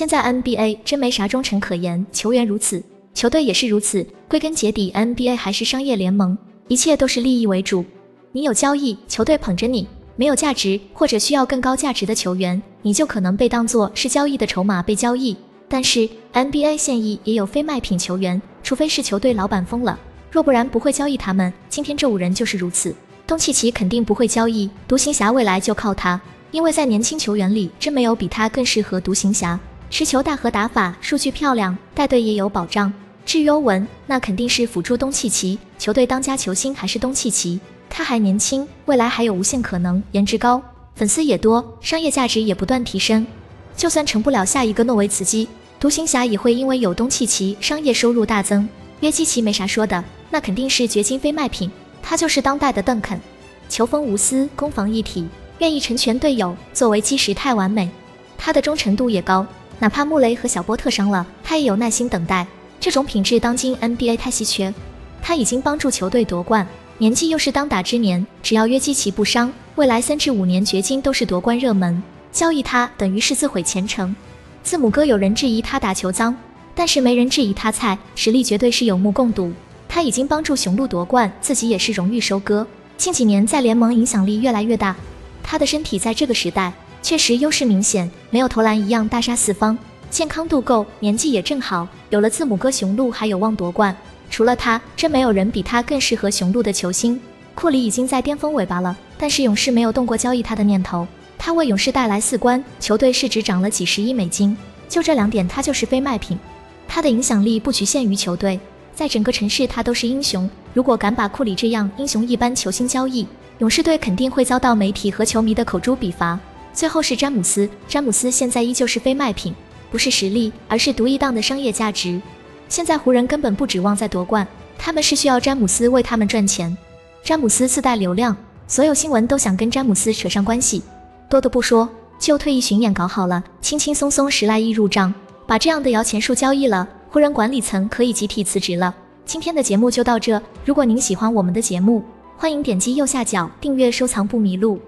现在 NBA 真没啥忠诚可言，球员如此，球队也是如此。归根结底，NBA 还是商业联盟，一切都是利益为主。你有交易，球队捧着你；没有价值或者需要更高价值的球员，你就可能被当作是交易的筹码被交易。但是 NBA 现役也有非卖品球员，除非是球队老板疯了，若不然不会交易他们。今天这五人就是如此。东契奇肯定不会交易，独行侠未来就靠他，因为在年轻球员里真没有比他更适合独行侠。持球大和打法，数据漂亮，带队也有保障。至于欧文，那肯定是辅助东契奇，球队当家球星还是东契奇。他还年轻，未来还有无限可能，颜值高，粉丝也多，商业价值也不断提升。就算成不了下一个诺维茨基，独行侠也会因为有东契奇，商业收入大增。约基奇没啥说的，那肯定是掘金非卖品，他就是当代的邓肯，球风无私，攻防一体，愿意成全队友，作为基石太完美，他的忠诚度也高。哪怕穆雷和小波特伤了，他也有耐心等待。这种品质，当今 NBA 太稀缺。他已经帮助球队夺冠，年纪又是当打之年，只要约基奇不伤，未来三至五年掘金都是夺冠热门。交易他等于是自毁前程。字母哥有人质疑他打球脏，但是没人质疑他菜，实力绝对是有目共睹。他已经帮助雄鹿夺冠，自己也是荣誉收割。近几年在联盟影响力越来越大，他的身体在这个时代。确实优势明显，没有投篮一样大杀四方，健康度够，年纪也正好，有了字母哥，雄鹿还有望夺冠。除了他，真没有人比他更适合雄鹿的球星。库里已经在巅峰尾巴了，但是勇士没有动过交易他的念头。他为勇士带来四冠，球队市值涨了几十亿美金，就这两点，他就是非卖品。他的影响力不局限于球队，在整个城市他都是英雄。如果敢把库里这样英雄一般球星交易，勇士队肯定会遭到媒体和球迷的口诛笔伐。最后是詹姆斯，詹姆斯现在依旧是非卖品，不是实力，而是独一档的商业价值。现在湖人根本不指望再夺冠，他们是需要詹姆斯为他们赚钱。詹姆斯自带流量，所有新闻都想跟詹姆斯扯上关系。多的不说，就退役巡演搞好了，轻轻松松十来亿入账，把这样的摇钱树交易了，湖人管理层可以集体辞职了。今天的节目就到这，如果您喜欢我们的节目，欢迎点击右下角订阅收藏不迷路。